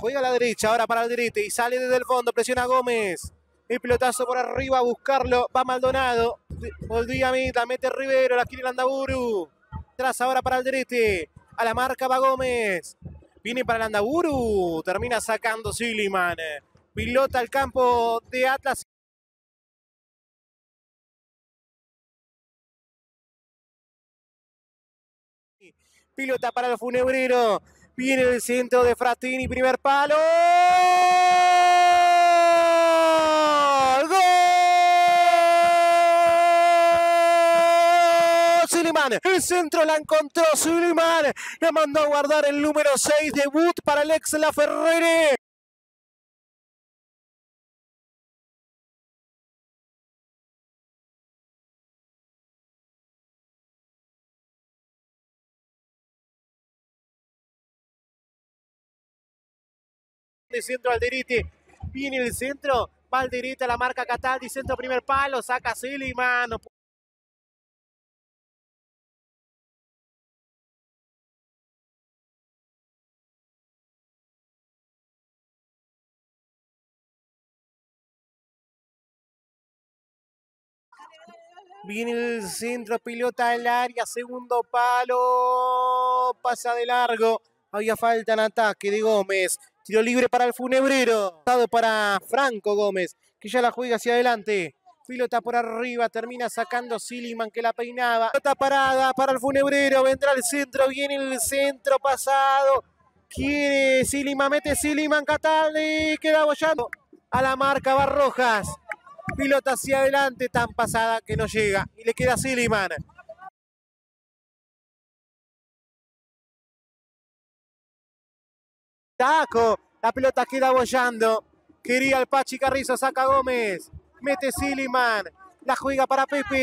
juega a la derecha, ahora para el derecha y sale desde el fondo, presiona Gómez. El pelotazo por arriba a buscarlo, va Maldonado. Volvía a meta, mete Rivero, la quiere Landaburu. Tras ahora para el derecha, a la marca va Gómez. Viene para Landaburu, termina sacando Siliman. Pilota al campo de Atlas. Pilota para el funebrero. Viene el centro de Fratini, primer palo. Suleiman, el centro la encontró Suleiman. La mandó a guardar el número 6, debut para el ex de centro Alderete. Viene el centro, va la marca Cataldi, centro primer palo, saca Siliman. Viene el centro, pilota al área, segundo palo, pasa de largo. Había falta en ataque de Gómez. Tiro libre para el funebrero. Dado para Franco Gómez, que ya la juega hacia adelante. Pilota por arriba, termina sacando Siliman que la peinaba. Pelota parada para el funebrero, vendrá el centro, viene el centro pasado. Quiere Siliman, mete Siliman, Cataldi, queda bollando a la marca Barrojas. Pilota hacia adelante, tan pasada que no llega. Y le queda Siliman. Taco, la pelota queda bollando. Quería el Pachi Carrizo, saca Gómez. Mete Siliman. La juega para Pepe.